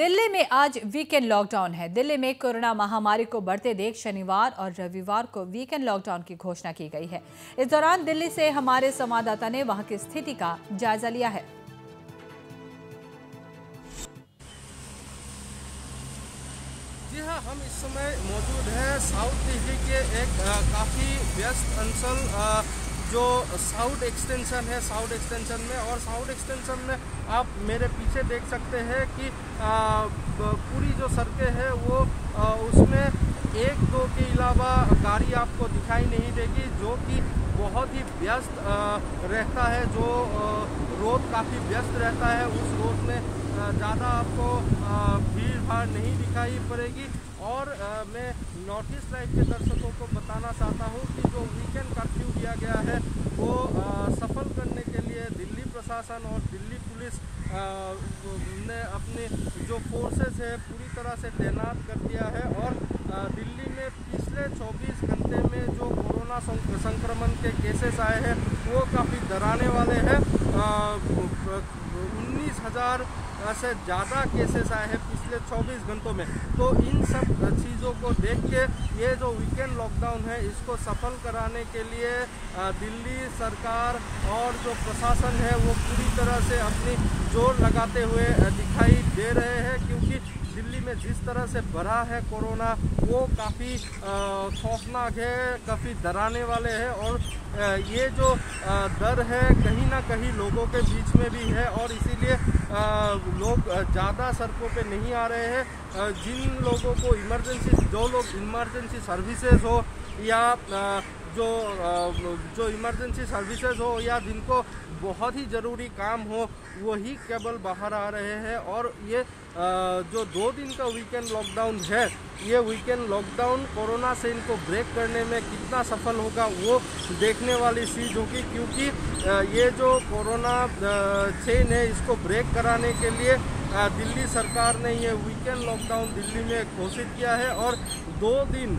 दिल्ली में आज weekend lockdown है। दिल्ली में कोरोना महामारी को बढ़ते देख शनिवार और रविवार को वीकेंड लॉकडाउन की घोषणा की गई है। इस दौरान दिल्ली से हमारे संवाददाता ने वहाँ की स्थिति का जायजा लिया है। जी हाँ हम इस समय मौजूद हैं। साउथ दिल्ली के एक आ, काफ़ी व्यस्त अंचल जो साउथ एक्सटेंशन है साउथ एक्सटेंशन में और साउथ एक्सटेंशन में आप मेरे पीछे देख सकते हैं कि पूरी जो सड़कें हैं वो आ, उसमें एक दो के अलावा गाड़ी आपको दिखाई नहीं देगी, जो कि बहुत ही व्यस्त रहता है, जो रोड काफ़ी व्यस्त रहता है, उस रोड में ज़्यादा आपको भीड़ भाड़ नहीं दिखाई पड़ेगी। और मैं नॉर्थ ईस्ट लाइफ के दर्शकों को बताना चाहता हूँ कि जो वीकेंड कर्फ्यू दिया गया है, वो सफल करने प्रशासन और दिल्ली पुलिस ने अपने जो फोर्सेस है, पूरी तरह से तैनात कर दिया है और दिल्ली में पिछले 24 घंटे में जो कोरोना संक्रमण के केसेस आए हैं, वो काफ़ी डराने वाले हैं। उन्नीस हज़ार से ज़्यादा केसेस आए हैं पिछले 24 घंटों में। तो इन सब चीज़ों को देख के ये जो वीकेंड लॉकडाउन है, इसको सफल कराने के लिए दिल्ली सरकार और जो प्रशासन है, वो पूरी तरह से अपनी ज़ोर लगाते हुए दिखाई दे रहे हैं, क्योंकि दिल्ली में जिस तरह से बढ़ा है कोरोना, वो काफ़ी खौफनाक है, काफ़ी डराने वाले हैं और ये जो डर है कहीं ना कहीं लोगों के बीच में भी है और इसीलिए लोग ज़्यादा सड़कों पे नहीं आ रहे हैं। जिन लोगों को इमरजेंसी, जो लोग इमरजेंसी सर्विसेज़ हो या जो जो इमरजेंसी सर्विसेज़ हो या जिनको बहुत ही ज़रूरी काम हो, वही केवल बाहर आ रहे हैं और ये जो दो दिन का वीकेंड लॉकडाउन है, ये वीकेंड लॉकडाउन कोरोना से इनको ब्रेक करने में कितना सफल होगा, वो देखने वाली चीज़ होगी। क्योंकि ये जो कोरोना चेन है, इसको ब्रेक कराने के लिए दिल्ली सरकार ने ये वीकेंड लॉकडाउन दिल्ली में घोषित किया है और दो दिन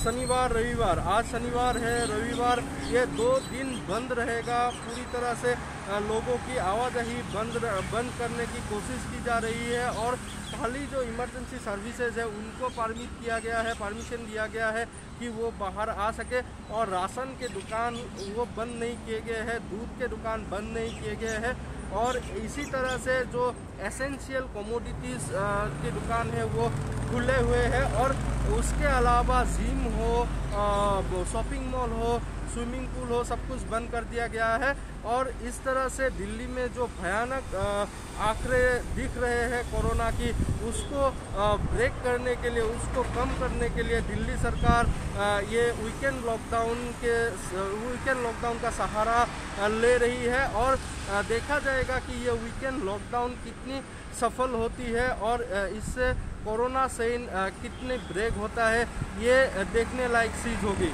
शनिवार, रविवार, आज शनिवार है, रविवार ये दो दिन बंद रहेगा। पूरी तरह से लोगों की आवाजाही बंद बंद करने की कोशिश की जा रही है और खाली जो इमरजेंसी सर्विसेज़ है, उनको परमिट किया गया है, परमिशन दिया गया है कि वो बाहर आ सके और राशन के दुकान वो बंद नहीं किए गए हैं, दूध के दुकान बंद नहीं किए गए हैं और इसी तरह से जो एसेंशियल कमोडिटीज़ की दुकान है वो खुले हुए हैं और उसके अलावा जिम हो शॉपिंग मॉल हो, स्विमिंग पूल हो, सब कुछ बंद कर दिया गया है। और इस तरह से दिल्ली में जो भयानक आंकड़े दिख रहे हैं कोरोना की, उसको ब्रेक करने के लिए, उसको कम करने के लिए दिल्ली सरकार ये वीकेंड लॉकडाउन के वीकेंड लॉकडाउन का सहारा ले रही है। और देखा जाएगा कि ये वीकेंड लॉकडाउन कितनी सफल होती है और इससे कोरोना से कितने ब्रेक होता है ये देखने लायक चीज़ होगी।